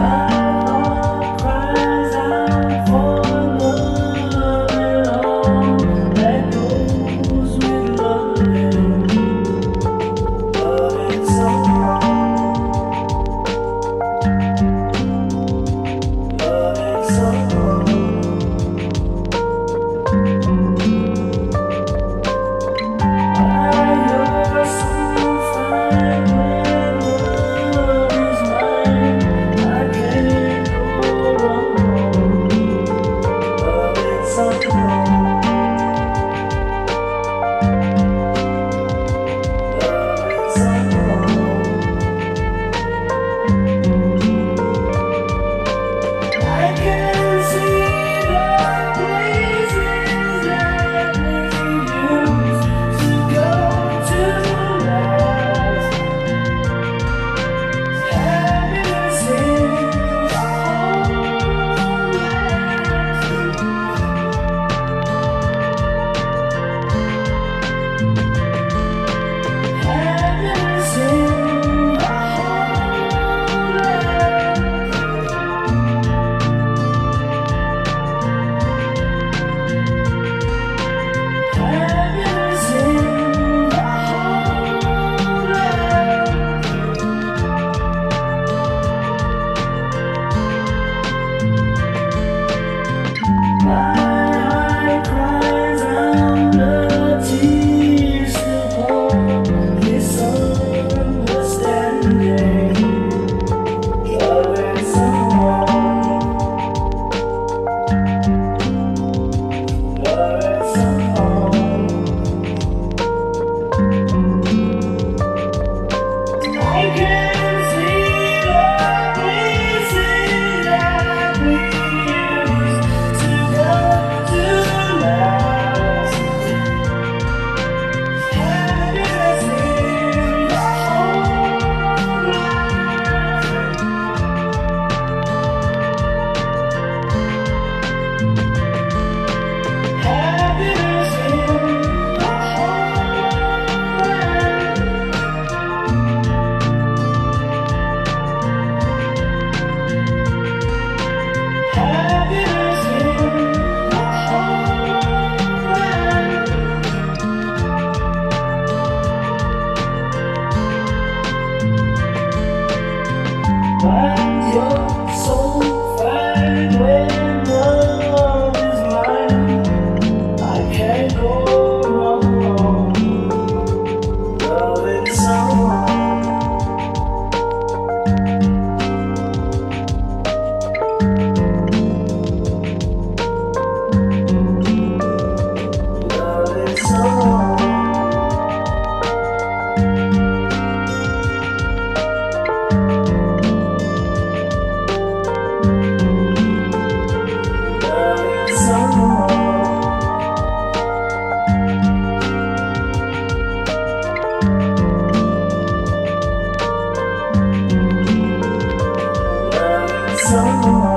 far. again. so